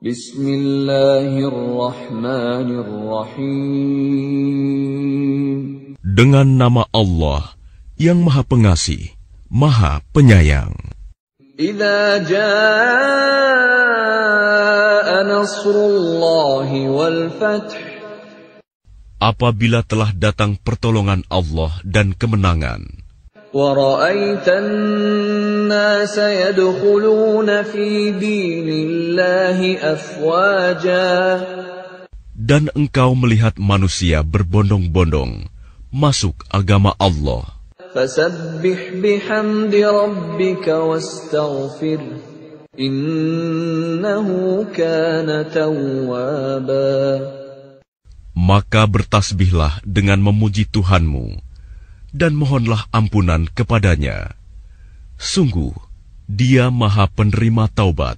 Bismillahirrahmanirrahim. Dengan nama Allah yang Maha Pengasih, Maha Penyayang. Idza jaa nasrullahi wal fath Apabila telah datang pertolongan Allah dan kemenangan, ورأيت الناس يدخلون في دين الله أفواجا dan engkau melihat manusia berbondong-bondong masuk agama Allah. Maka bertasbihlah dengan memuji Tuhanmu dan mohonlah ampunan kepadanya. Sungguh, Dia Maha Penerima Taubat.